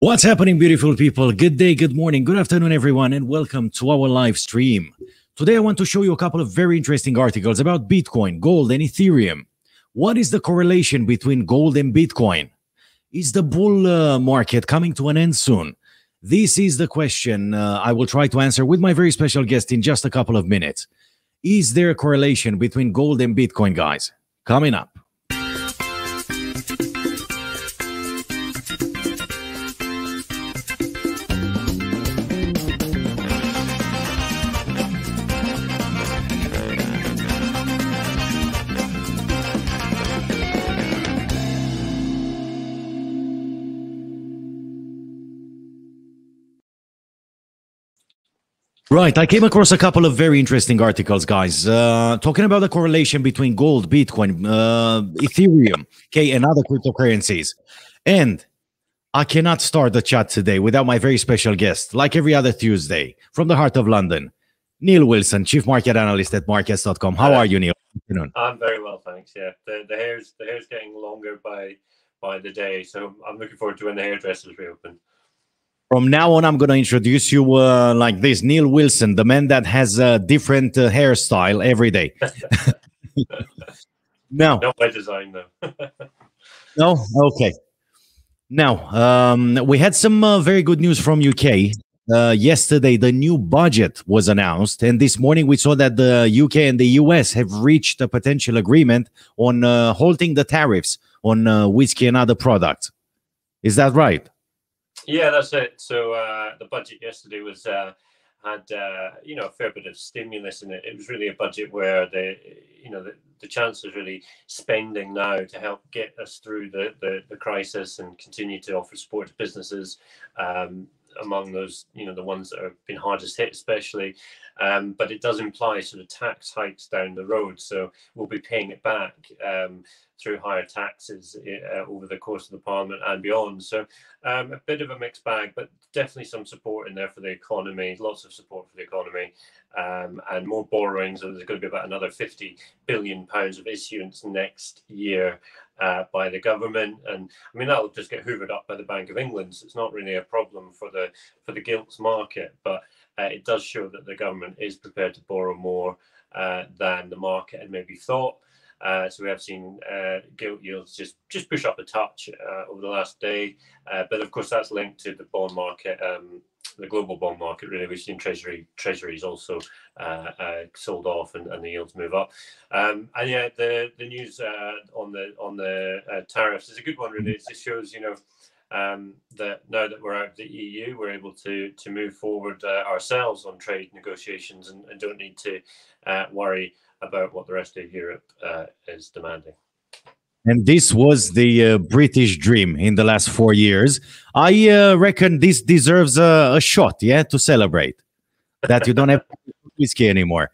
What's happening, beautiful people? Good day, good morning, good afternoon, everyone, and welcome to our live stream. Today, I want to show you a couple of very interesting articles about Bitcoin, gold, and Ethereum. What is the correlation between gold and Bitcoin? Is the bull uh, market coming to an end soon? This is the question uh, I will try to answer with my very special guest in just a couple of minutes. Is there a correlation between gold and Bitcoin, guys? Coming up. Right. I came across a couple of very interesting articles, guys, uh, talking about the correlation between gold, Bitcoin, uh, Ethereum, okay, and other cryptocurrencies. And I cannot start the chat today without my very special guest, like every other Tuesday, from the heart of London, Neil Wilson, Chief Market Analyst at Markets.com. How are you, Neil? I'm very well, thanks. Yeah, the, the hair's the hair's getting longer by by the day, so I'm looking forward to when the hairdressers reopen. From now on, I'm going to introduce you uh, like this Neil Wilson, the man that has a different uh, hairstyle every day. no. Not by design, though. no? Okay. Now, um, we had some uh, very good news from UK. Uh, yesterday, the new budget was announced, and this morning we saw that the UK and the US have reached a potential agreement on uh, halting the tariffs on uh, whiskey and other products. Is that right? Yeah, that's it. So uh, the budget yesterday was uh, had uh, you know a fair bit of stimulus in it. It was really a budget where the you know the, the chancellor's really spending now to help get us through the, the, the crisis and continue to offer support to businesses. Um, among those, you know, the ones that have been hardest hit, especially. Um, but it does imply sort of tax hikes down the road. So we'll be paying it back um, through higher taxes uh, over the course of the parliament and beyond. So um, a bit of a mixed bag, but definitely some support in there for the economy, lots of support for the economy, um, and more borrowing. So there's going to be about another 50 billion pounds of issuance next year uh, by the government, and I mean that'll just get hoovered up by the Bank of England. So it's not really a problem for the for the gilts market, but uh, it does show that the government is prepared to borrow more uh, than the market had maybe thought. Uh, so we have seen uh, gilt yields just just push up a touch uh, over the last day, uh, but of course that's linked to the bond market, um, the global bond market. Really, we've seen treasury treasuries also uh, uh, sold off and, and, the yields move up. Um, and yeah, the the news on the on the tariffs is a good one. Really, it just shows you know. Um, that now that we're out of the EU, we're able to to move forward ourselves on trade negotiations and, and don't need to worry about what the rest of Europe uh, is demanding. And this was the uh, British dream in the last four years. I uh, reckon this deserves a, a, shot, yeah, to celebrate that you don't have whiskey anymore.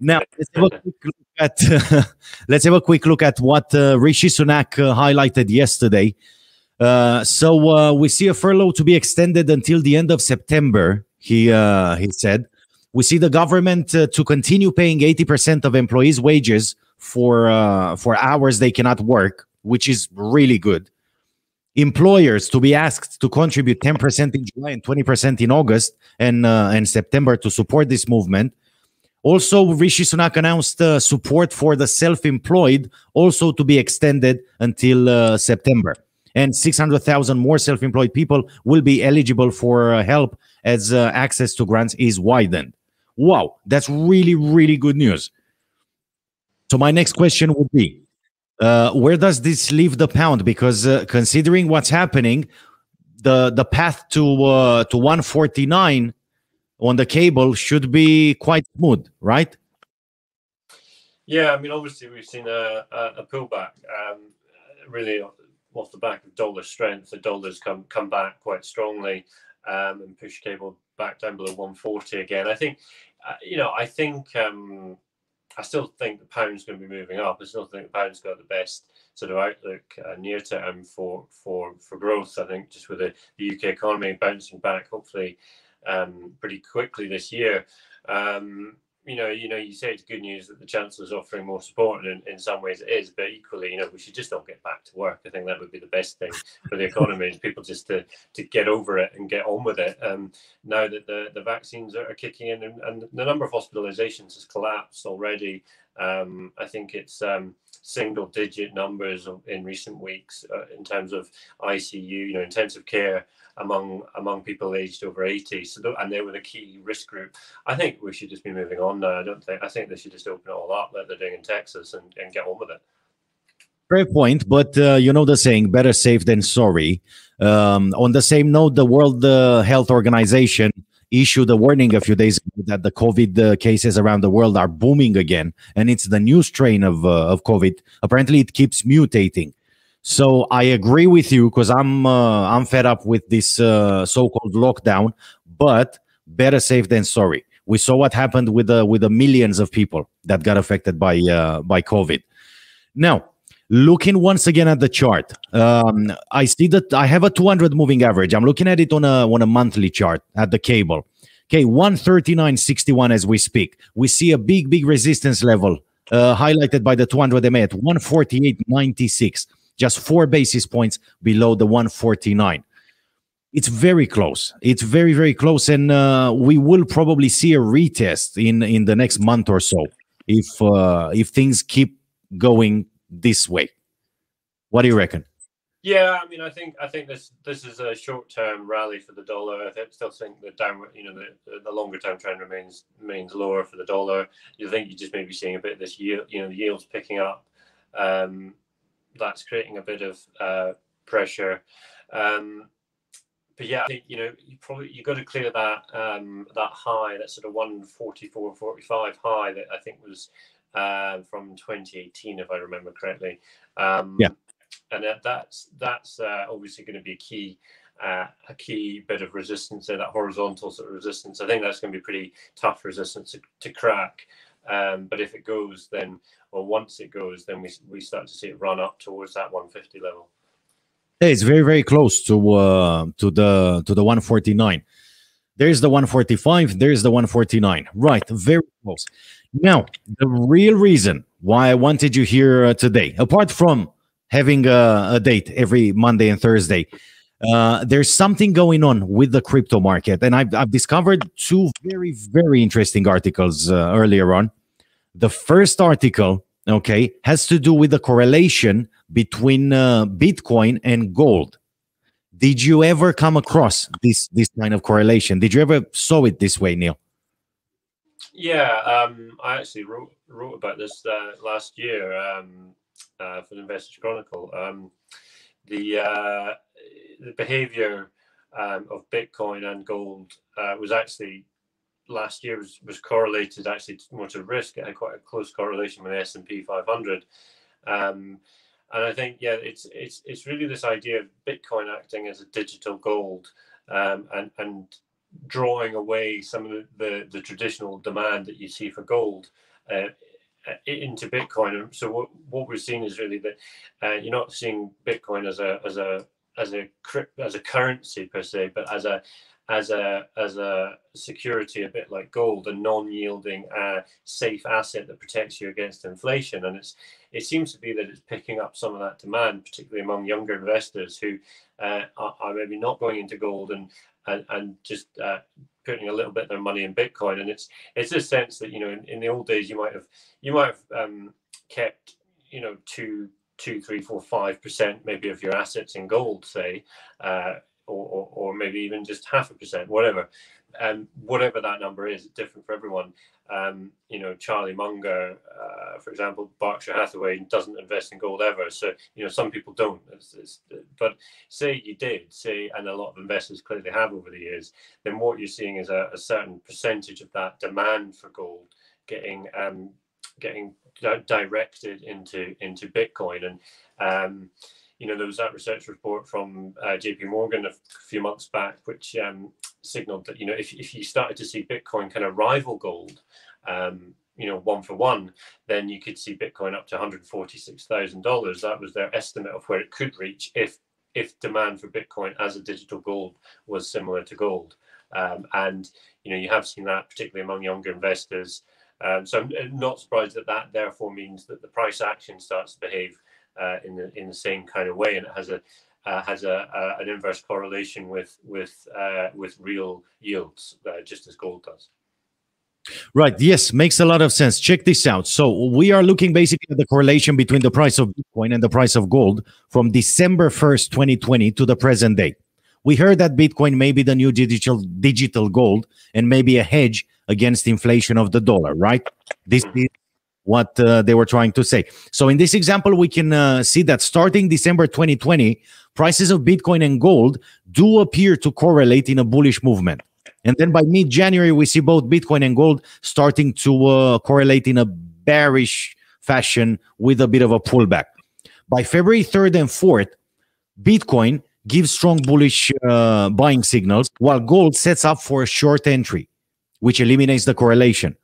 now let's have a quick look at let's have a quick look at what uh, Rishi Sunak uh, highlighted yesterday. Uh, so we see a furlough to be extended until the end of September. He he said we see the government uh, to continue paying 80% of employees' wages for uh, for hours they cannot work, which is really good. Employers to be asked to contribute 10% in July and 20% in August and uh, and September to support this movement. Also, Rishi Sunak announced uh, support for the self-employed also to be extended until uh, September. And 600,000 more self-employed people will be eligible for uh, help as uh, access to grants is widened. Wow, that's really, really good news. So my next question would be, uh, where does this leave the pound? Because uh, considering what's happening, the the path to uh, to 149 on the cable should be quite smooth, right? Yeah, I mean, obviously we've seen a, a, a pullback, um, really off the back of dollar strength. The dollar's come come back quite strongly um, and push cable back down below 140 again. I think uh, you know, I think um, I still think the pound's going to be moving up. I still think the pound's got the best sort of outlook uh, near term for for for growth. I think just with the, the UK economy bouncing back, hopefully um, pretty quickly this year. Um, you know, you know, you say it's good news that the chancellor's offering more support, and in, in some ways it is. But equally, you know, we should just all get back to work. I think that would be the best thing for the economy is people just to to get over it and get on with it. Um, now that the the vaccines are, kicking in, and, and, the number of hospitalizations has collapsed already. Um, I think it's um, single digit numbers in recent weeks uh, in terms of ICU, you know, intensive care among among people aged over 80 so and they were the key risk group. I think we should just be moving on now. I don't think i think they should just open it all up like they're doing in texas and, and get on with it. Fair point, but uh, you know the saying, better safe than sorry. Um, on the same note, the World uh, Health Organization issued a warning a few days ago that the COVID uh, cases around the world are booming again, and it's the new strain of uh, of COVID. Apparently, it keeps mutating. So I agree with you because I'm uh, I'm fed up with this uh, so-called lockdown. But better safe than sorry. We saw what happened with the with the millions of people that got affected by uh, by COVID. Now, looking once again at the chart, um, I see that I have a 200 moving average. I'm looking at it on a on a monthly chart at the cable. Okay, 139.61 as we speak. We see a big big resistance level uh, highlighted by the 200 MA at 148.96 just four basis points below the 149 it's very close it's very very close and uh, we will probably see a retest in in the next month or so if uh, if things keep going this way what do you reckon yeah, I mean, I think I think this this is a short term rally for the dollar. I still think the downward, you know, the, the longer term trend remains remains lower for the dollar. You think you just maybe seeing a bit of this yield, you know, the yields picking up. Um, that's creating a bit of uh, pressure. Um, but yeah, I think you know you probably you got to clear that um, that high, that sort of 144, 45 high that I think was uh, from 2018, if I remember correctly. Um, yeah, and that, that's that's uh, obviously going to be a key. Uh, a key bit of resistance there, that horizontal sort of resistance. I think that's going to be pretty tough resistance to, to crack. Um, but if it goes, then or once it goes, then we we start to see it run up towards that 150 level. Hey, it's very very close to uh, to the to the 149. There's the 145. There's the 149. Right, very close. Now, the real reason why I wanted you here uh, today, apart from having a, a, date every Monday and Thursday, uh, there's something going on with the crypto market, and I've, I've discovered two very very interesting articles uh, earlier on. The first article, okay, has to do with the correlation between uh, Bitcoin and gold. Did you ever come across this this kind of correlation? Did you ever saw it this way, Neil? Yeah, um, I actually wrote wrote about this uh, last year um, uh, for the Investors Chronicle. Um, the uh, the behavior um, of Bitcoin and gold uh, was actually last year was, was correlated actually more to risk. It had quite a close correlation with the S and P 500. Um, and I think yeah, it's it's it's really this idea of Bitcoin acting as a digital gold um, and and drawing away some of the, the, the traditional demand that you see for gold. Uh, into Bitcoin. So what, what we're seeing is really that uh, you're not seeing Bitcoin as a as a as a as a currency per se, but as a as a as a security, a bit like gold, a non-yielding, uh, safe asset that protects you against inflation. And it's it seems to be that it's picking up some of that demand, particularly among younger investors who uh, are, are, maybe not going into gold and and, and just uh, putting a little bit of their money in Bitcoin. And it's it's a sense that you know in, in the old days you might have you might have um, kept you know two two three four five percent maybe of your assets in gold say uh, or, or, or maybe even just half a percent, whatever. And whatever that number is, it's different for everyone. Um, you know, Charlie Munger, uh, for example, Berkshire Hathaway doesn't invest in gold ever. So, you know, some people don't. It's, it's, but say you did, say, and a lot of investors clearly have over the years, then what you're seeing is a, a certain percentage of that demand for gold getting um, getting di- directed into into Bitcoin. And um, you know, there was that research report from uh, JP Morgan a few months back, which um, signaled that, you know, if, if you started to see Bitcoin kind of rival gold, um, you know, one for one, then you could see Bitcoin up to $146,000. That was their estimate of where it could reach if if demand for Bitcoin as a digital gold was similar to gold. Um, and, you know, you have seen that particularly among younger investors. Um, so I'm not surprised that that therefore means that the price action starts to behave uh, in the in the same kind of way, and it has a uh, has a, a, an inverse correlation with with uh, with real yields, uh, just as gold does. Right. Yes, makes a lot of sense. Check this out. So we are looking basically at the correlation between the price of Bitcoin and the price of gold from December 1st, 2020 to the present day. We heard that Bitcoin may be the new digital digital gold and maybe a hedge against inflation of the dollar, right? This is what uh, they were trying to say. So in this example, we can uh, see that starting December 2020, prices of Bitcoin and gold do appear to correlate in a bullish movement. And then by mid January, we see both Bitcoin and gold starting to uh, correlate in a bearish fashion with a bit of a pullback. By February 3rd and 4th, Bitcoin gives strong bullish uh, buying signals, while gold sets up for a short entry, which eliminates the correlation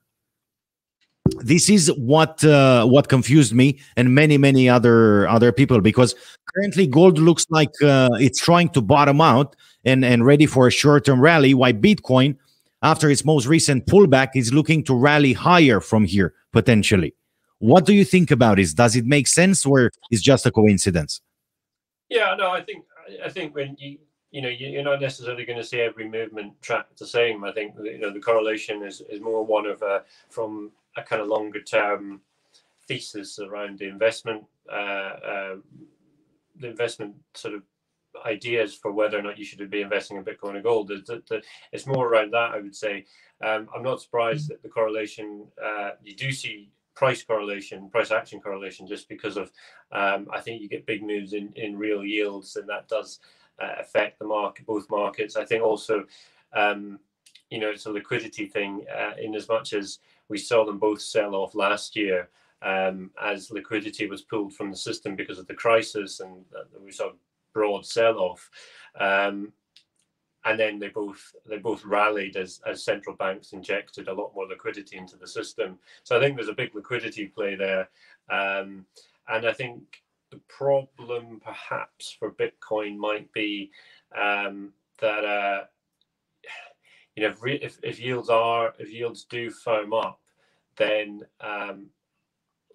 this is what uh, what confused me and many many other other people because currently gold looks like uh, it's trying to bottom out and and ready for a short term rally while bitcoin after its most recent pullback is looking to rally higher from here potentially. What do you think about this? Does it make sense or is just a coincidence? Yeah no i think i think when you you know you're not necessarily going to see every movement track the same. I think you know the correlation is, is more one of uh, from a kind of longer term thesis around the investment, uh, uh, the investment sort of ideas for whether or not you should be investing in Bitcoin or gold. It's more around that, I would say. Um, I'm not surprised that the correlation uh, you do see price correlation, price action correlation, just because of um, I think you get big moves in in real yields, and that does uh, affect the market, both markets. I think also. Um, you know, it's a liquidity thing uh, in as much as we saw them both sell off last year um, as liquidity was pulled from the system because of the crisis, and we saw broad sell off. Um, and then they both they both rallied as as central banks injected a lot more liquidity into the system. So I think there's a big liquidity play there, um, and I think the problem perhaps for Bitcoin might be um, that uh, you know if, if, if yields are if yields do firm up, then um,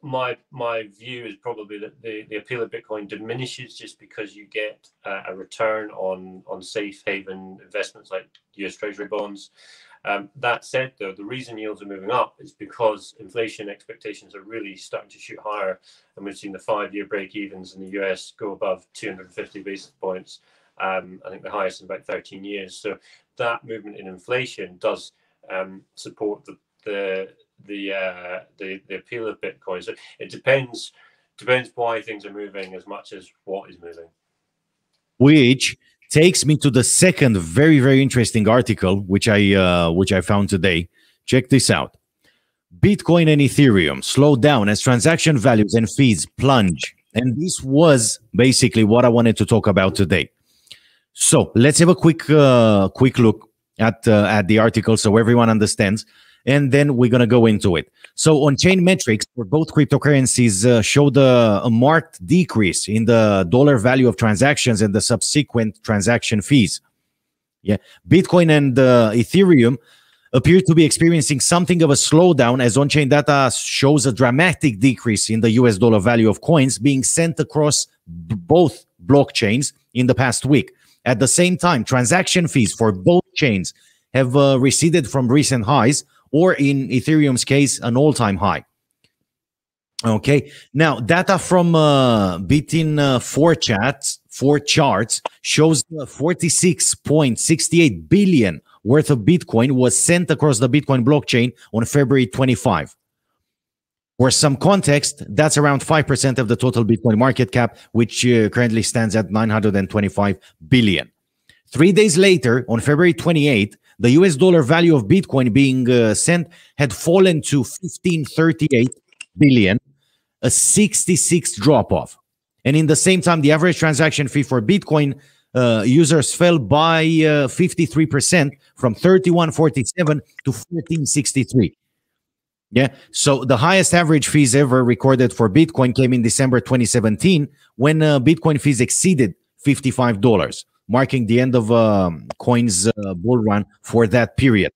my my view is probably that the, the appeal of Bitcoin diminishes just because you get uh, a return on on safe haven investments like U.S. Treasury bonds. Um, that said, though, the reason yields are moving up is because inflation expectations are really starting to shoot higher, and we've seen the five-year break-evens in the U.S. go above 250 basis points. Um, I think the highest in about 13 years. So that movement in inflation does um, support the the the uh, the the appeal of Bitcoin. So it depends depends why things are moving as much as what is moving. Which takes me to the second very very interesting article which I uh, which I found today. Check this out. Bitcoin and Ethereum slow down as transaction values and fees plunge. And this was basically what I wanted to talk about today. So let's have a quick uh, quick look at uh, at the article so everyone understands and then we're going to go into it. So on chain metrics for both cryptocurrencies uh, showed a, a, marked decrease in the dollar value of transactions and the subsequent transaction fees. Yeah, Bitcoin and uh, Ethereum appear to be experiencing something of a slowdown as on-chain data shows a dramatic decrease in the US dollar value of coins being sent across b- both blockchains in the past week. At the same time, transaction fees for both chains have uh, receded from recent highs, or in Ethereum's case, an all time high. Okay. Now, data from uh, Bitin uh, 4 chats, 4 charts shows 46.68 billion worth of Bitcoin was sent across the Bitcoin blockchain on February 25. For some context, that's around 5% of the total Bitcoin market cap, which uh, currently stands at 925 billion. Three days later, on February 28, the US dollar value of Bitcoin being uh, sent had fallen to 1538 billion, a 66 drop off. And in the same time, the average transaction fee for Bitcoin uh, users fell by uh, 53% from 3147 to 1463. Yeah. So the highest average fees ever recorded for Bitcoin came in December 2017 when uh, Bitcoin fees exceeded $55 marking the end of um, coin's uh, bull run for that period.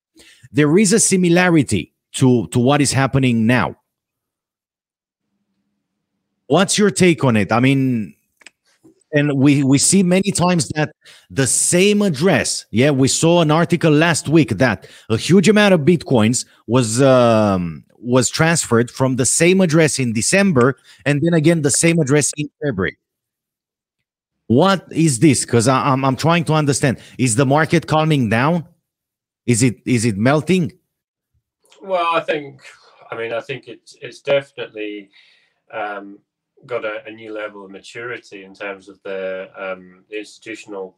There is a similarity to to what is happening now. What's your take on it? I mean, and we we see many times that the same address. Yeah, we saw an article last week that a huge amount of bitcoins was um, was transferred from the same address in December, and then again the same address in February. What is this? Because I'm I'm trying to understand. Is the market calming down? Is it is it melting? Well, I think. I mean, I think it's it's definitely um, got a, a, new level of maturity in terms of the, um, the institutional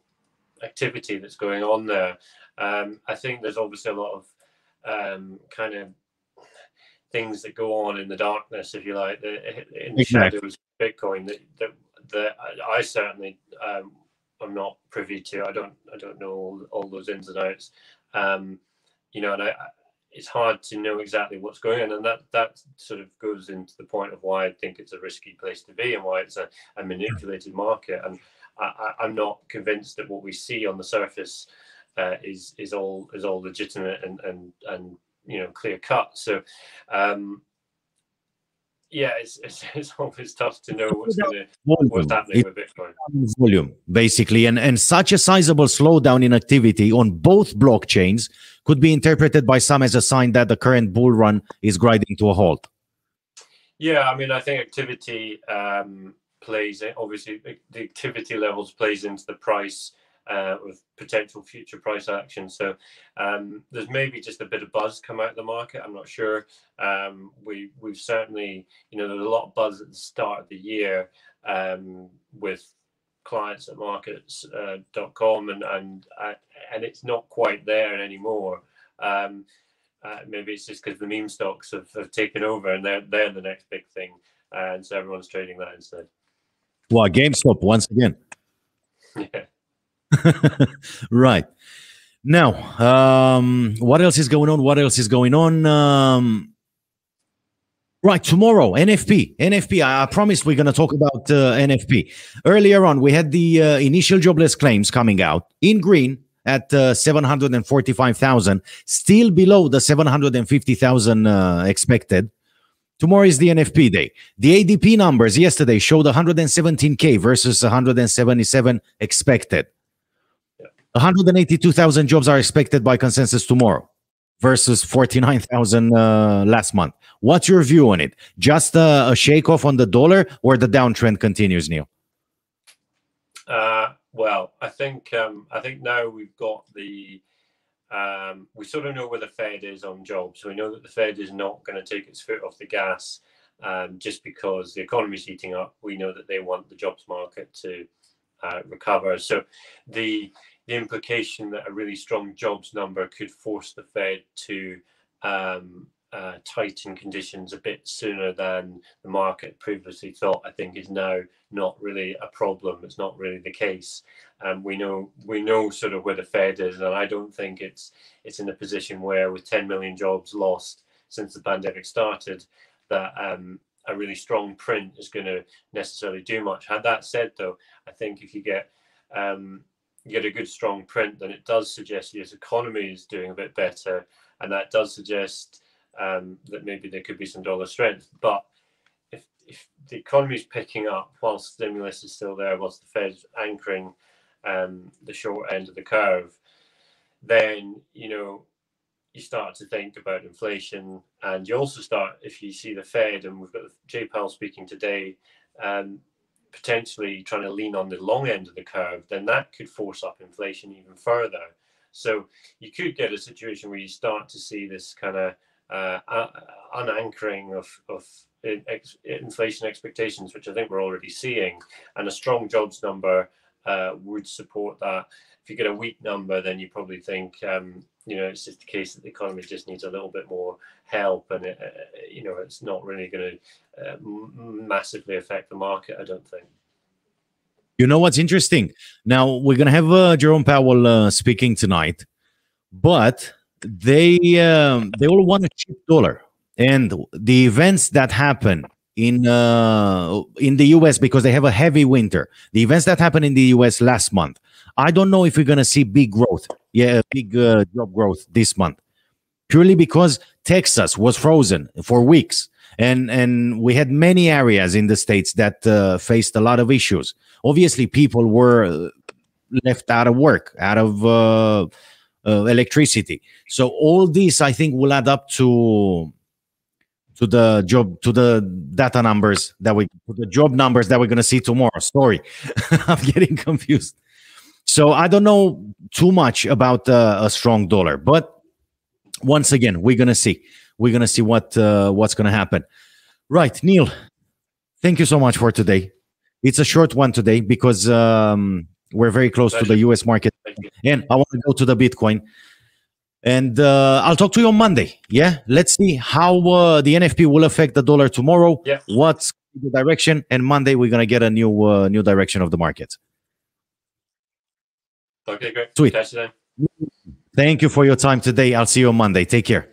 activity that's going on there. Um, I think there's obviously a lot of um, kind of things that go on in the darkness, if you like, the, in the exactly. shadows of Bitcoin that, that, that I certainly um, am not privy to. I don't I don't know all, all those ins and outs. Um, you know, and I, it's hard to know exactly what's going on, and that that sort of goes into the point of why I think it's a risky place to be and why it's a, a manipulated market. And I, am not convinced that what we see on the surface uh, is is all is all legitimate and and and you know clear cut. So. Um, yeah, it's, it's, it's always tough to know what's going to what's happening with Bitcoin. Volume, basically, and and such a sizable slowdown in activity on both blockchains could be interpreted by some as a sign that the current bull run is grinding to a halt. Yeah, I mean, I think activity um, plays obviously the activity levels plays into the price uh, with potential future price action. So um, there's maybe just a bit of buzz come out of the market. I'm not sure. Um, we we've certainly you know there's a lot of buzz at the start of the year um, with clients at markets.com uh, and and uh, and it's not quite there anymore. Um, uh, maybe it's just because the meme stocks have, have taken over and they're they're the next big thing, and so everyone's trading that instead. Well, GameStop once again. Yeah. right. Now, um, what else is going on? What else is going on? Um, right, tomorrow, NFP. NFP, I, I we're going to talk about uh, NFP. Earlier on, we had the uh, initial jobless claims coming out in green at uh, 745,000, still below the 750,000 uh, expected. Tomorrow is the NFP day. The ADP numbers yesterday showed 117K versus 177 expected. 182,000 jobs are expected by consensus tomorrow versus 49,000 uh, last month. What's your view on it? Just a, shake off on the dollar or the downtrend continues, Neil? Uh, well, I think um, I think now we've got the um, we sort of know where the Fed is on jobs. We know that the Fed is not going to take its foot off the gas um, just because the economy is heating up. We know that they want the jobs market to uh, recover. So the the implication that a really strong jobs number could force the Fed to um, uh, tighten conditions a bit sooner than the market previously thought, I think is now not really a problem. It's not really the case. Um, we know we know sort of where the Fed is, and I don't think it's it's in a position where, with 10 million jobs lost since the pandemic started, that um, a really strong print is going to necessarily do much. Had that said, though, I think if you get um, get a good strong print, then it does suggest the economy is doing a bit better, and that does suggest um, that maybe there could be some dollar strength. But if, if the economy is picking up whilst stimulus is still there, whilst the Fed's anchoring um, the short end of the curve, then you know you start to think about inflation, and you also start if you see the Fed, and we've got Jay Powell speaking today. Um, potentially trying to lean on the long end of the curve, then that could force up inflation even further. So you could get a situation where you start to see this kind of uh, unanchoring of, of ex- inflation expectations, which I think we're already seeing, and a strong jobs number uh, would support that. If you get a weak number, then you probably think um, you know, it's just the case that the economy just needs a little bit more help, and it, uh, you know, it's not really going to uh, massively affect the market. I don't think. You know what's interesting? Now we're going to have uh, Jerome Powell uh, speaking tonight, but they um, they all want a cheap dollar, and the events that happen in uh, in the US because they have a heavy winter. The events that happened in the US last month I don't know if we're going to see big growth. Yeah, big uh, job growth this month. purely because Texas was frozen for weeks. And, and we had many areas in the states that uh, faced a lot of issues. Obviously, people were left out of work, out of uh, uh, electricity. So all this, I think, will add up to to the job to the data numbers that we to the job numbers that we're going to see tomorrow. Sorry, I'm getting confused. So I don't know too much about uh, a strong dollar, but once again, we're going to see. We're going to see what uh, what's going to happen. Right, Neil. Thank you so much for today. It's a short one today because um, we're very close Pleasure. to the U.S. market, and I want to go to the Bitcoin. And uh, I'll talk to you on Monday. Yeah, let's see how uh, the NFP will affect the dollar tomorrow. Yeah. What's the direction? And Monday we're gonna get a new uh, new direction of the market. Okay, great. Sweet. Thank you for your time today. I'll see you on Monday. Take care.